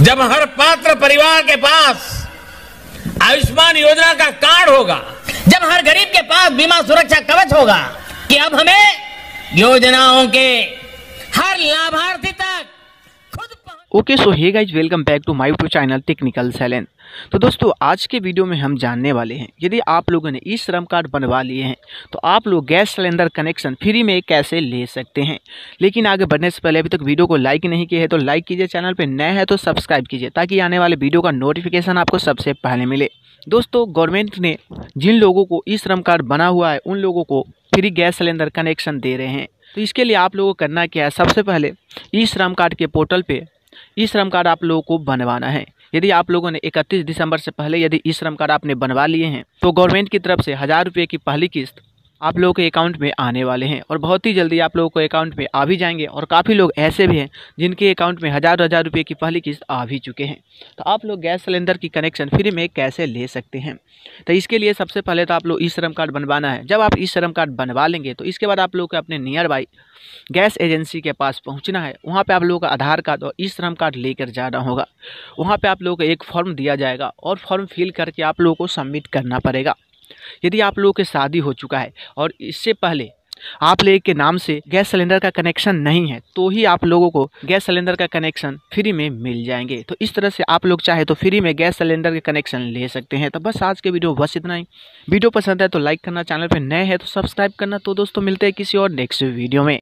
जब हर पात्र परिवार के पास आयुष्मान योजना का कार्ड होगा, जब हर गरीब के पास बीमा सुरक्षा कवच होगा, कि अब हमें योजनाओं के हर लाभार्थी okay so hey guys welcome back to my YouTube channel technical Sailen तो दोस्तों, आज के वीडियो में हम जानने वाले हैं, यदि आप लोगों ने ई श्रम कार्ड बनवा लिए हैं तो आप लोग गैस सिलेंडर कनेक्शन फ्री में कैसे ले सकते हैं? लेकिन आगे बढ़ने से पहले अभी तक वीडियो को लाइक नहीं किया है तो लाइक कीजिए चैनल पर नए हैं तो सब्सक्राइब कीजिए, ताकि आने वाले वीडियो का नोटिफिकेशन आपको सबसे पहले मिले। दोस्तों गवर्नमेंट ने जिन लोगों को ई श्रम कार्ड बना हुआ है, उन लोगों को फ्री गैस सिलेंडर कनेक्शन दे रहे हैं। तो इसके लिए आप लोगों को करना क्या है? सबसे पहले ई श्रम कार्ड के पोर्टल पे ई श्रम कार्ड आप लोगों को बनवाना है। यदि आप लोगों ने 31 दिसंबर से पहले यदि ई श्रम कार्ड आपने बनवा लिए हैं तो गवर्नमेंट की तरफ़ से हज़ार रुपये की पहली किस्त आप लोगों के अकाउंट में आने वाले हैं और बहुत ही जल्दी आप लोगों को अकाउंट में आ भी जाएँगे और काफ़ी लोग ऐसे भी हैं जिनके अकाउंट में हज़ार हज़ार रुपये की पहली किस्त आ भी चुके हैं। तो आप लोग गैस सिलेंडर की कनेक्शन फ्री में कैसे ले सकते हैं? तो इसके लिए सबसे पहले तो आप लोग ई श्रम कार्ड बनवाना है। जब आप ई श्रम कार्ड बनवा लेंगे तो इसके बाद आप लोग को अपने नियर बाई गैस एजेंसी के पास पहुँचना है। वहाँ पे आप लोगों का आधार कार्ड और ई श्रम कार्ड लेकर जाना होगा। वहाँ पे आप लोगों को एक फॉर्म दिया जाएगा और फॉर्म फिल करके आप लोगों को सबमिट करना पड़ेगा। यदि आप लोगों के शादी हो चुका है और इससे पहले आप लोग के नाम से गैस सिलेंडर का कनेक्शन नहीं है तो ही आप लोगों को गैस सिलेंडर का कनेक्शन फ्री में मिल जाएँगे। तो इस तरह से आप लोग चाहे तो फ्री में गैस सिलेंडर के कनेक्शन ले सकते हैं। तो बस आज के वीडियो बस इतना ही। वीडियो पसंद है तो लाइक करना, चैनल पर नए हैं तो सब्सक्राइब करना। तो दोस्तों, मिलते हैं किसी और नेक्स्ट वीडियो में।